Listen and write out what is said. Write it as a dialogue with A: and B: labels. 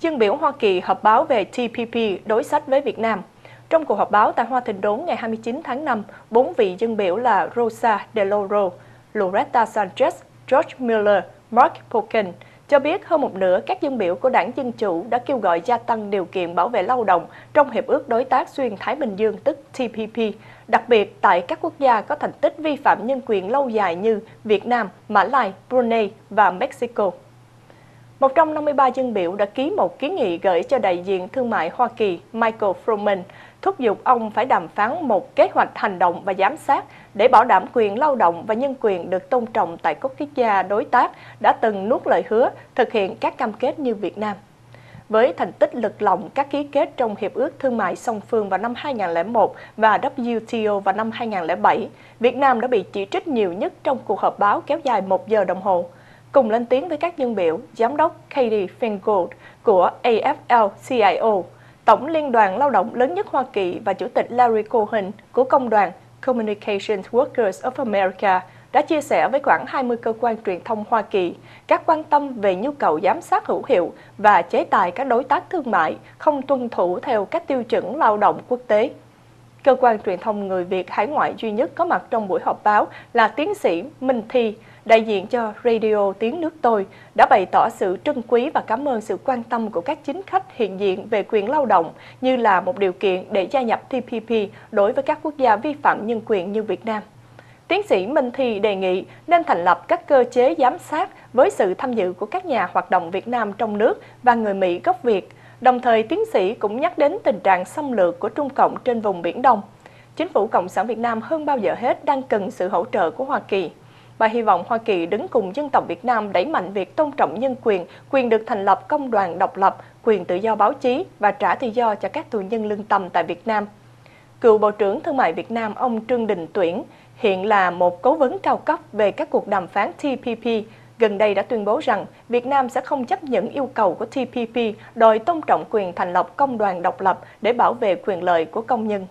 A: Dân biểu Hoa Kỳ họp báo về TPP đối sách với Việt Nam. Trong cuộc họp báo tại Hoa Thịnh Đốn ngày 29 tháng 5, bốn vị dân biểu là Rosa DeLauro, Loretta Sanchez, George Miller, Mark Pocan cho biết hơn một nửa các dân biểu của đảng Dân Chủ đã kêu gọi gia tăng điều kiện bảo vệ lao động trong Hiệp ước Đối tác Xuyên Thái Bình Dương tức TPP, đặc biệt tại các quốc gia có thành tích vi phạm nhân quyền lâu dài như Việt Nam, Mã Lai, Brunei và Mexico. 153 dân biểu đã ký một kiến nghị gửi cho đại diện thương mại Hoa Kỳ Michael Froman, thúc giục ông phải đàm phán một kế hoạch hành động và giám sát để bảo đảm quyền lao động và nhân quyền được tôn trọng tại các quốc gia đối tác đã từng nuốt lời hứa thực hiện các cam kết như Việt Nam. Với thành tích lực lòng các ký kết trong Hiệp ước Thương mại song phương vào năm 2001 và WTO vào năm 2007, Việt Nam đã bị chỉ trích nhiều nhất trong cuộc họp báo kéo dài một giờ đồng hồ. Cùng lên tiếng với các nhân biểu, Giám đốc Katie Fingold của AFL-CIO, Tổng Liên đoàn Lao động lớn nhất Hoa Kỳ và Chủ tịch Larry Cohen của Công đoàn Communications Workers of America đã chia sẻ với khoảng 20 cơ quan truyền thông Hoa Kỳ các quan tâm về nhu cầu giám sát hữu hiệu và chế tài các đối tác thương mại không tuân thủ theo các tiêu chuẩn lao động quốc tế. Cơ quan truyền thông người Việt hải ngoại duy nhất có mặt trong buổi họp báo là tiến sĩ Minh Thi, đại diện cho Radio Tiếng Nước Tôi, đã bày tỏ sự trân quý và cảm ơn sự quan tâm của các chính khách hiện diện về quyền lao động như là một điều kiện để gia nhập TPP đối với các quốc gia vi phạm nhân quyền như Việt Nam. Tiến sĩ Minh Thi đề nghị nên thành lập các cơ chế giám sát với sự tham dự của các nhà hoạt động Việt Nam trong nước và người Mỹ gốc Việt. Đồng thời, tiến sĩ cũng nhắc đến tình trạng xâm lược của Trung Cộng trên vùng Biển Đông. Chính phủ Cộng sản Việt Nam hơn bao giờ hết đang cần sự hỗ trợ của Hoa Kỳ. Bà hy vọng Hoa Kỳ đứng cùng dân tộc Việt Nam đẩy mạnh việc tôn trọng nhân quyền, quyền được thành lập công đoàn độc lập, quyền tự do báo chí và trả tự do cho các tù nhân lương tâm tại Việt Nam. Cựu Bộ trưởng Thương mại Việt Nam ông Trương Đình Tuyển hiện là một cố vấn cao cấp về các cuộc đàm phán TPP, gần đây đã tuyên bố rằng Việt Nam sẽ không chấp nhận yêu cầu của TPP đòi tôn trọng quyền thành lập công đoàn độc lập để bảo vệ quyền lợi của công nhân.